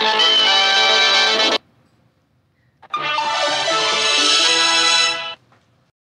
Thank you.